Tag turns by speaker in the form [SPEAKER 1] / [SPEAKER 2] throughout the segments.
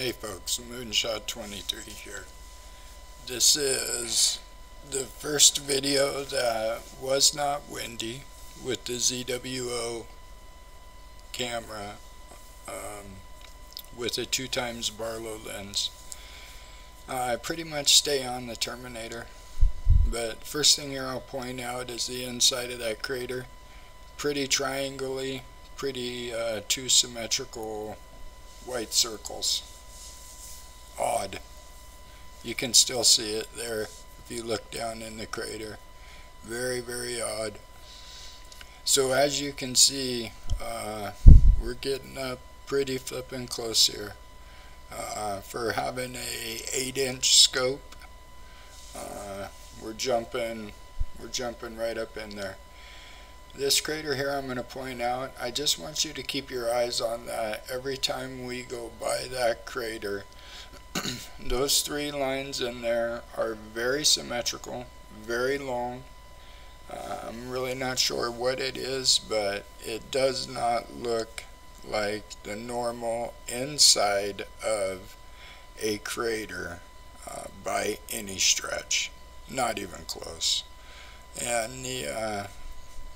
[SPEAKER 1] Hey folks, Moonshot23 here. This is the first video that was not windy with the ZWO camera um, with a two times Barlow lens. I pretty much stay on the Terminator, but first thing here I'll point out is the inside of that crater. Pretty triangly, pretty uh, two symmetrical white circles odd. You can still see it there if you look down in the crater. Very, very odd. So as you can see, uh, we're getting up pretty flipping close here. Uh, for having a 8 inch scope, uh, we're jumping, we're jumping right up in there. This crater here I'm going to point out, I just want you to keep your eyes on that every time we go by that crater. those three lines in there are very symmetrical, very long. Uh, I'm really not sure what it is, but it does not look like the normal inside of a crater uh, by any stretch. Not even close. And the uh,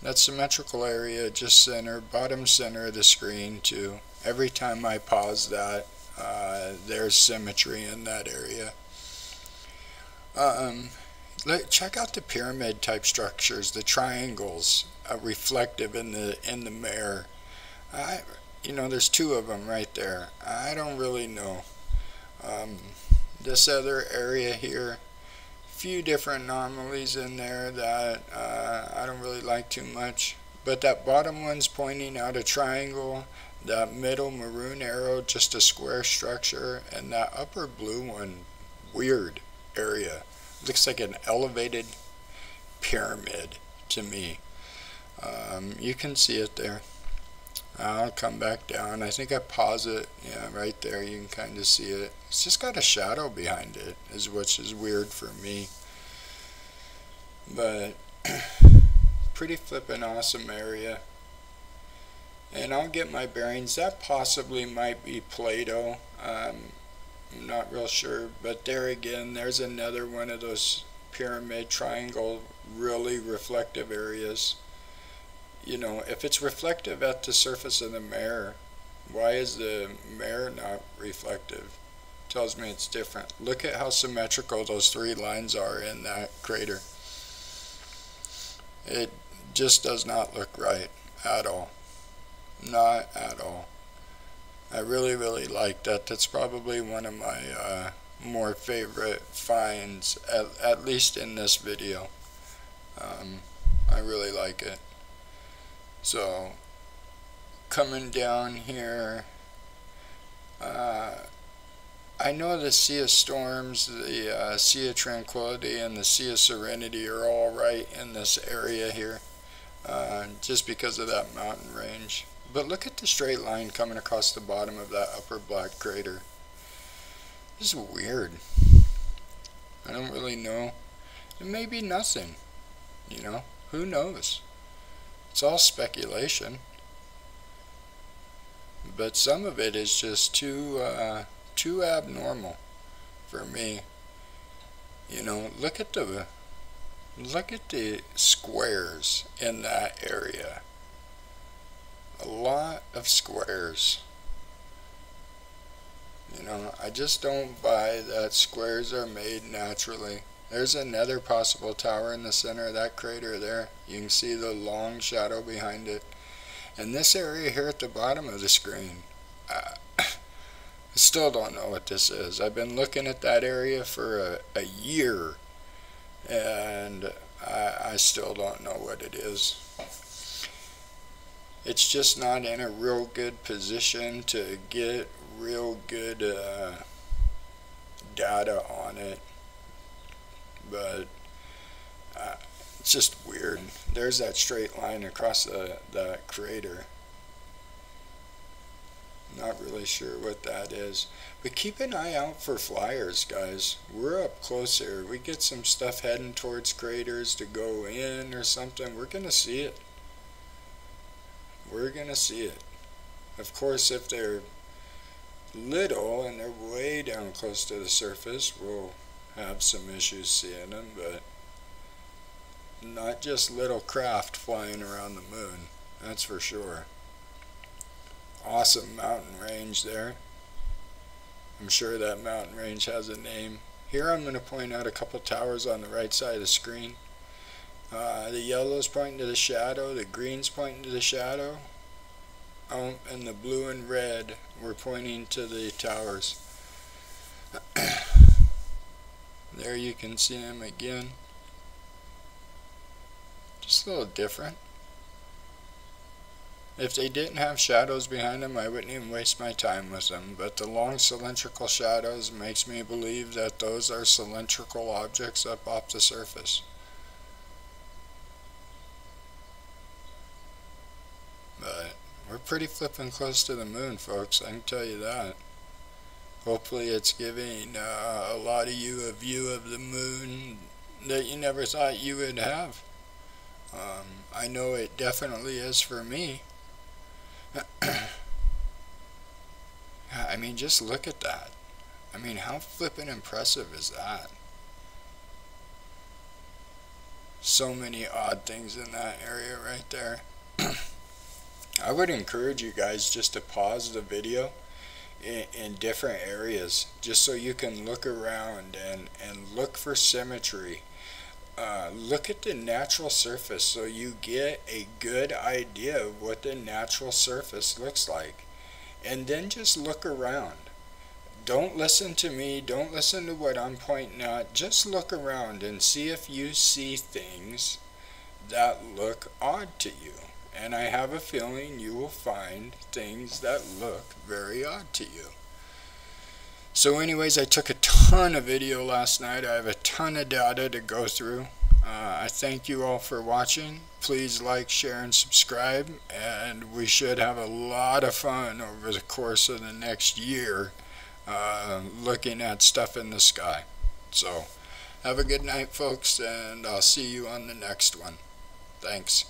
[SPEAKER 1] that symmetrical area just center, bottom center of the screen too. Every time I pause that, uh, there's symmetry in that area. Um, let, check out the pyramid type structures, the triangles uh, reflective in the in the mare. I, you know, there's two of them right there. I don't really know. Um, this other area here, few different anomalies in there that uh, I don't really like too much. But that bottom one's pointing out a triangle that middle maroon arrow just a square structure and that upper blue one weird area. Looks like an elevated pyramid to me. Um, you can see it there. I'll come back down. I think I pause it. Yeah right there. You can kind of see it. It's just got a shadow behind it is which is weird for me. But pretty flippin' awesome area and I'll get my bearings. That possibly might be Plato. Um, I'm not real sure, but there again, there's another one of those pyramid triangle really reflective areas. You know, if it's reflective at the surface of the mare, why is the mare not reflective? Tells me it's different. Look at how symmetrical those three lines are in that crater. It just does not look right at all. Not at all. I really, really like that. That's probably one of my uh, more favorite finds, at, at least in this video. Um, I really like it. So, coming down here, uh, I know the Sea of Storms, the uh, Sea of Tranquility, and the Sea of Serenity are all right in this area here, uh, just because of that mountain range. But look at the straight line coming across the bottom of that upper black crater. This is weird. I don't really know. It may be nothing. You know, who knows? It's all speculation. But some of it is just too, uh, too abnormal for me. You know, look at the, look at the squares in that area lot of squares. You know, I just don't buy that squares are made naturally. There's another possible tower in the center of that crater there. You can see the long shadow behind it. And this area here at the bottom of the screen, I still don't know what this is. I've been looking at that area for a, a year, and I, I still don't know what it is it's just not in a real good position to get real good uh, data on it. But uh, it's just weird. There's that straight line across the, the crater. Not really sure what that is. But keep an eye out for flyers, guys. We're up close here. We get some stuff heading towards craters to go in or something. We're going to see it we're going to see it. Of course, if they're little and they're way down close to the surface, we'll have some issues seeing them, but not just little craft flying around the moon, that's for sure. Awesome mountain range there. I'm sure that mountain range has a name. Here I'm going to point out a couple towers on the right side of the screen. Uh, the yellow's pointing to the shadow, the green's pointing to the shadow, um, and the blue and red were pointing to the towers. there you can see them again. Just a little different. If they didn't have shadows behind them, I wouldn't even waste my time with them, but the long cylindrical shadows makes me believe that those are cylindrical objects up off the surface. But we're pretty flipping close to the moon, folks, I can tell you that. Hopefully it's giving uh, a lot of you a view of the moon that you never thought you would have. Um, I know it definitely is for me. I mean, just look at that. I mean, how flippin' impressive is that? So many odd things in that area right there. I would encourage you guys just to pause the video in, in, different areas just so you can look around and, and look for symmetry. Uh, look at the natural surface so you get a good idea of what the natural surface looks like. And then just look around. Don't listen to me, don't listen to what I'm pointing at. Just look around and see if you see things that look odd to you and I have a feeling you will find things that look very odd to you. So anyways, I took a ton of video last night. I have a ton of data to go through. Uh, I thank you all for watching. Please like, share, and subscribe. And we should have a lot of fun over the course of the next year uh, looking at stuff in the sky. So have a good night, folks, and I'll see you on the next one. Thanks.